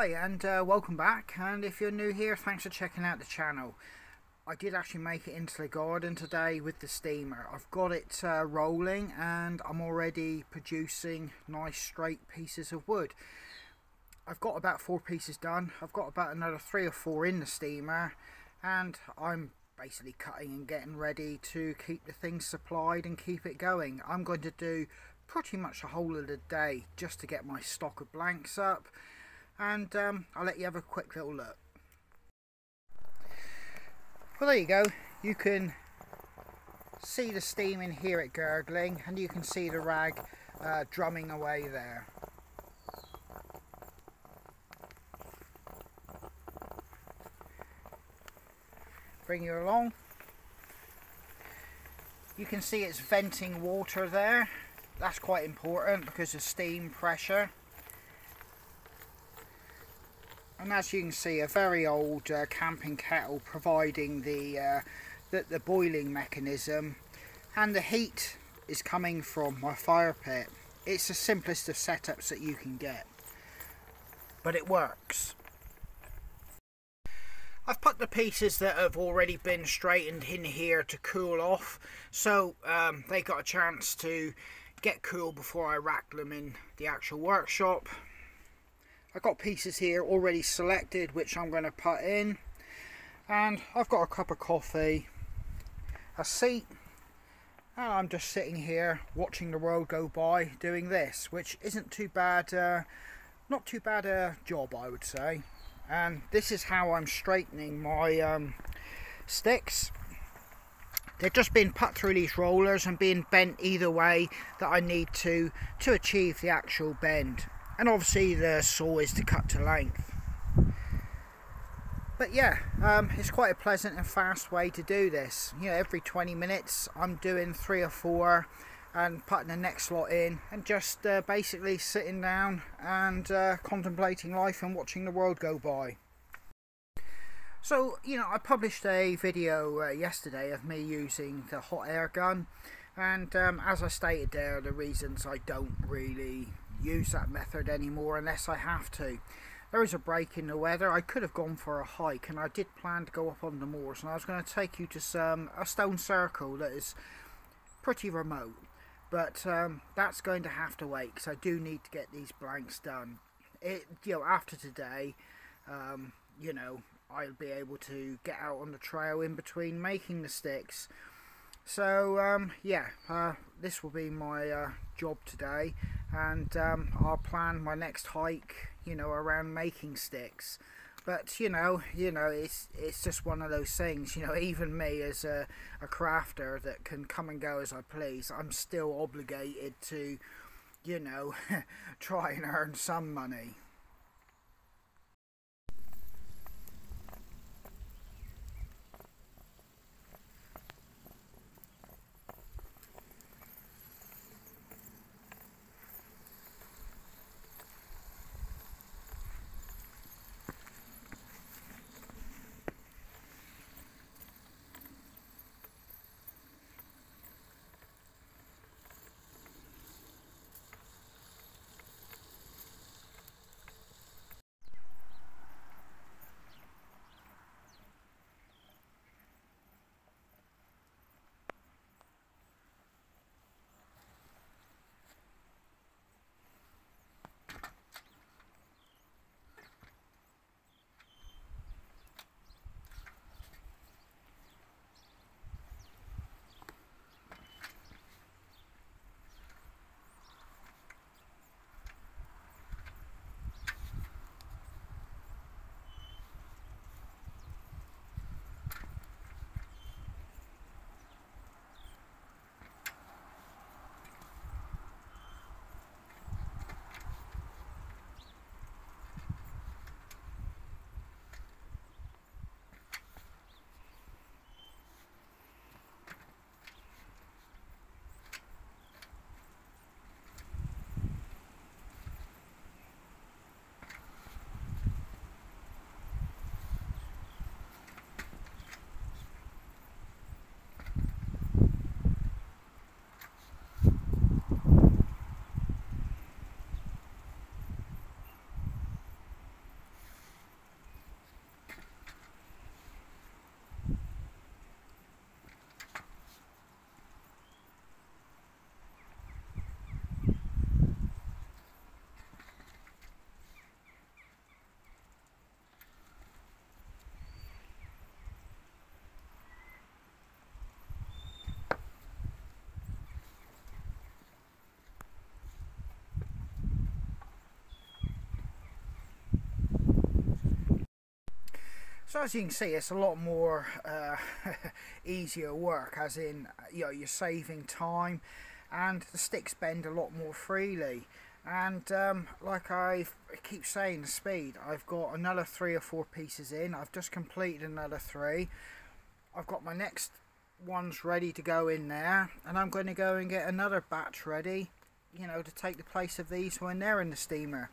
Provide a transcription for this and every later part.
Hi and uh, welcome back and if you're new here thanks for checking out the channel. I did actually make it into the garden today with the steamer. I've got it uh, rolling and I'm already producing nice straight pieces of wood. I've got about four pieces done. I've got about another three or four in the steamer and I'm basically cutting and getting ready to keep the things supplied and keep it going. I'm going to do pretty much the whole of the day just to get my stock of blanks up and um, I'll let you have a quick little look. Well there you go, you can see the steam in here at gurgling and you can see the rag uh, drumming away there. Bring you along. You can see it's venting water there. That's quite important because of steam pressure and as you can see a very old uh, camping kettle providing the, uh, the, the boiling mechanism. And the heat is coming from my fire pit. It's the simplest of setups that you can get. But it works. I've put the pieces that have already been straightened in here to cool off. So um, they got a chance to get cool before I rack them in the actual workshop I've got pieces here already selected which I'm going to put in. And I've got a cup of coffee a seat and I'm just sitting here watching the world go by doing this which isn't too bad uh, not too bad a job I would say. And this is how I'm straightening my um, sticks. They're just being put through these rollers and being bent either way that I need to to achieve the actual bend and obviously the saw is to cut to length. But yeah um, it's quite a pleasant and fast way to do this. You know every 20 minutes I'm doing three or four and putting the next lot in and just uh, basically sitting down and uh, contemplating life and watching the world go by. So you know I published a video uh, yesterday of me using the hot air gun. And um, as I stated there the reasons I don't really use that method anymore unless I have to. There is a break in the weather. I could have gone for a hike and I did plan to go up on the moors and I was going to take you to some a stone circle that is pretty remote. But um, that's going to have to wait because I do need to get these blanks done. It, you know, after today, um, you know, I'll be able to get out on the trail in between making the sticks. So um, yeah, uh, this will be my uh, job today and um, I'll plan my next hike you know around making sticks. But you know you know it's it's just one of those things you know even me as a, a crafter that can come and go as I please I'm still obligated to you know try and earn some money So as you can see, it's a lot more uh, easier work, as in, you know, you're saving time and the sticks bend a lot more freely. And um, like I keep saying, the speed, I've got another three or four pieces in. I've just completed another three. I've got my next ones ready to go in there. And I'm going to go and get another batch ready, you know, to take the place of these when they're in the steamer.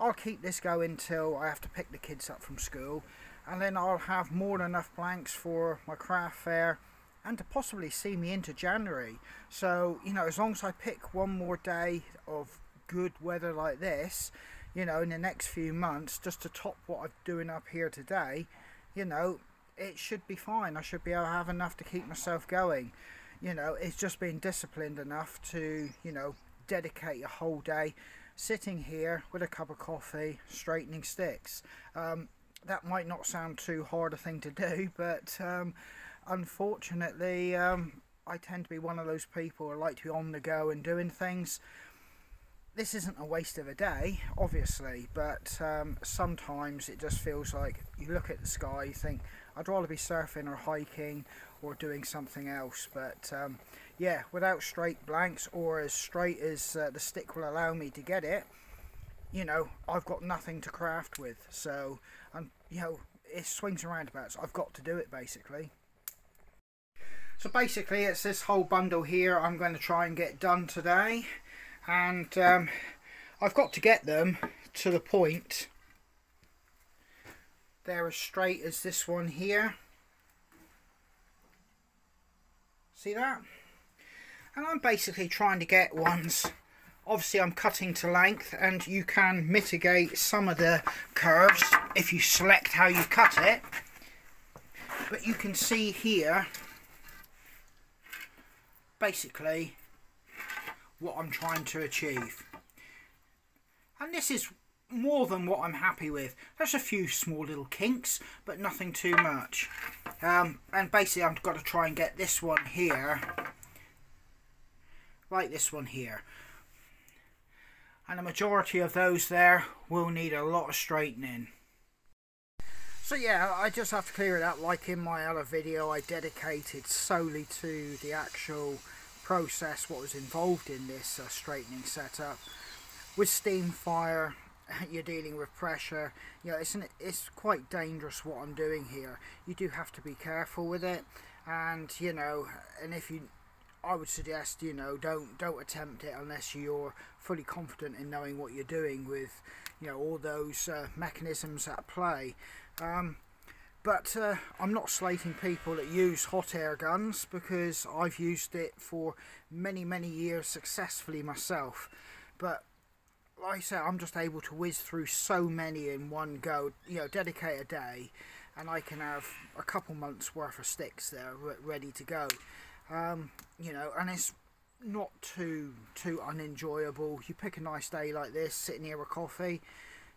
I'll keep this going till I have to pick the kids up from school and then I'll have more than enough blanks for my craft fair and to possibly see me into January. So you know as long as I pick one more day of good weather like this you know in the next few months just to top what I'm doing up here today you know it should be fine. I should be able to have enough to keep myself going. You know it's just being disciplined enough to you know dedicate a whole day sitting here with a cup of coffee straightening sticks. Um, that might not sound too hard a thing to do but um, unfortunately um, I tend to be one of those people who like to be on the go and doing things. This isn't a waste of a day obviously but um, sometimes it just feels like you look at the sky you think I'd rather be surfing or hiking or doing something else but um, yeah without straight blanks or as straight as uh, the stick will allow me to get it you know I've got nothing to craft with. So and you know it swings around about so I've got to do it basically. So basically it's this whole bundle here I'm going to try and get done today. And um, I've got to get them to the point they're as straight as this one here. See that? And I'm basically trying to get ones. Obviously I'm cutting to length and you can mitigate some of the curves if you select how you cut it. But you can see here basically what I'm trying to achieve. And this is more than what I'm happy with. There's a few small little kinks but nothing too much. Um, and basically I've got to try and get this one here. Like this one here. And the majority of those there will need a lot of straightening. So yeah, I just have to clear it up. Like in my other video I dedicated solely to the actual process, what was involved in this uh, straightening setup. With steam fire, you're dealing with pressure, you know, it's, an, it's quite dangerous what I'm doing here. You do have to be careful with it and you know, and if you I would suggest you know don't don't attempt it unless you're fully confident in knowing what you're doing with you know all those uh, mechanisms at play. Um, but uh, I'm not slating people that use hot air guns because I've used it for many many years successfully myself. But like I say, I'm just able to whiz through so many in one go. You know, dedicate a day, and I can have a couple months worth of sticks there ready to go. Um, you know and it's not too too unenjoyable. You pick a nice day like this sitting near a coffee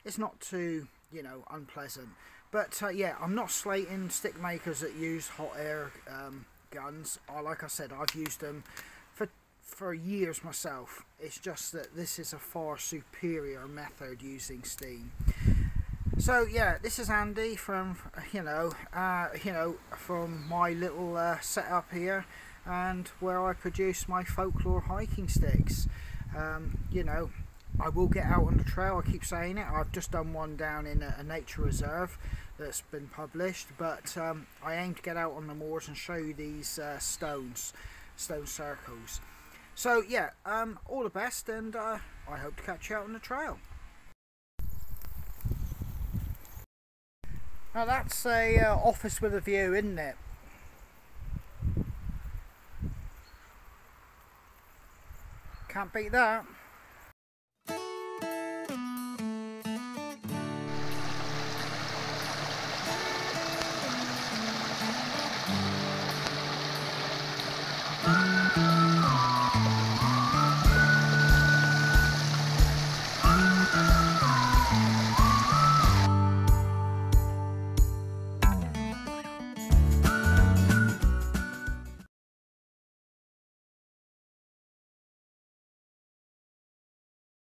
it's not too you know unpleasant. But uh, yeah I'm not slating stick makers that use hot air um, guns. I, like I said I've used them for years myself it's just that this is a far superior method using steam so yeah this is Andy from you know uh, you know from my little uh, setup here and where I produce my folklore hiking sticks. Um, you know, I will get out on the trail, I keep saying it. I've just done one down in a, a nature reserve that's been published, but um, I aim to get out on the moors and show you these uh, stones, stone circles. So yeah, um, all the best and uh, I hope to catch you out on the trail. Now that's a uh, office with a view, isn't it? Can't beat that.